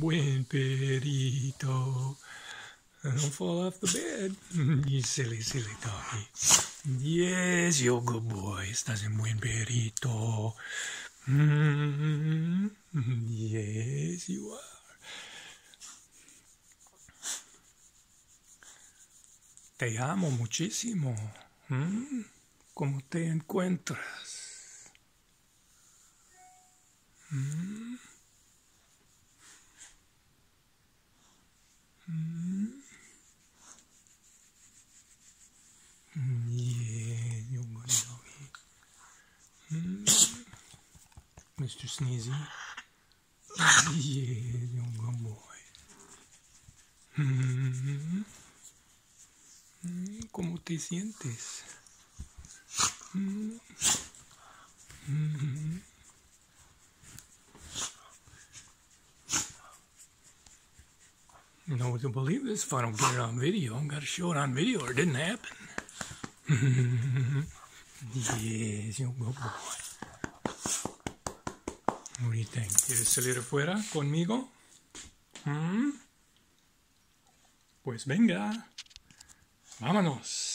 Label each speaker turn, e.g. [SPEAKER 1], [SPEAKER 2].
[SPEAKER 1] Buen perito. Don't fall off the bed. You silly, silly doggy. Yes, you're good boy. Estás en buen perito. Mm, Yes, you are. Te amo muchísimo. Mm, ¿Cómo te encuentras? Mm. Yeah, you're good doggy. Mm. Mr. Sneezy. Yeah, you're a good boy. Mm. Mm, ¿Cómo te sientes? Mm. Mm. You know, to believe this if I don't get it on video. I gotta show it on video or it didn't happen. Yes, good boy. ¿Quieres salir afuera conmigo? ¿Mm? Pues venga. Vámonos.